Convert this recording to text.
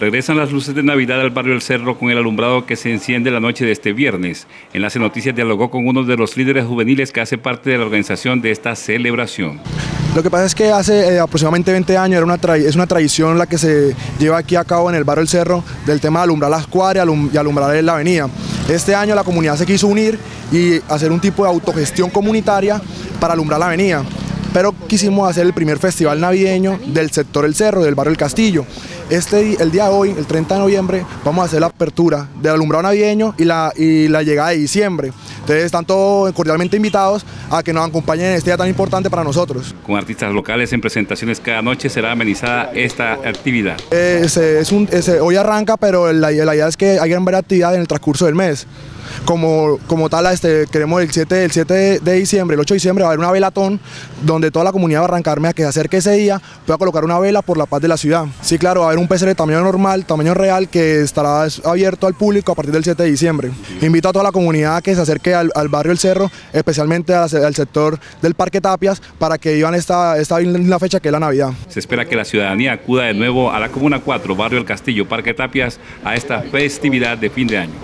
Regresan las luces de Navidad al barrio El Cerro con el alumbrado que se enciende la noche de este viernes. Enlace Noticias dialogó con uno de los líderes juveniles que hace parte de la organización de esta celebración. Lo que pasa es que hace eh, aproximadamente 20 años era una es una tradición la que se lleva aquí a cabo en el barrio El Cerro del tema de alumbrar las cuadras y alumbrar la avenida. Este año la comunidad se quiso unir y hacer un tipo de autogestión comunitaria para alumbrar la avenida pero quisimos hacer el primer festival navideño del sector El Cerro, del barrio El Castillo. Este, el día de hoy, el 30 de noviembre, vamos a hacer la apertura del alumbrado navideño y la, y la llegada de diciembre. Entonces están todos cordialmente invitados a que nos acompañen en este día tan importante para nosotros. Con artistas locales en presentaciones cada noche será amenizada esta actividad. Eh, es un, hoy arranca, pero la, la idea es que haya varias actividades en el transcurso del mes como, como tal, este, queremos el 7, el 7 de diciembre, el 8 de diciembre va a haber una velatón donde toda la comunidad va a arrancarme a que se acerque ese día pueda colocar una vela por la paz de la ciudad. Sí, claro, va a haber un PCR de tamaño normal, tamaño real, que estará abierto al público a partir del 7 de diciembre. Invito a toda la comunidad a que se acerque al, barrio El Cerro, especialmente al, sector del Parque Tapias, para que vivan esta, esta la fecha que es la Navidad. Se espera que la ciudadanía acuda de nuevo a la Comuna 4, barrio El Castillo, Parque Tapias, a esta festividad de fin de año.